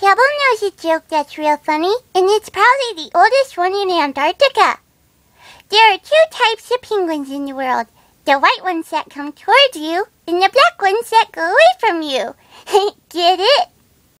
Pebble knows a joke that's real funny, and it's probably the oldest one in Antarctica. There are two types of penguins in the world. The white ones that come towards you, and the black ones that go away from you. Get it?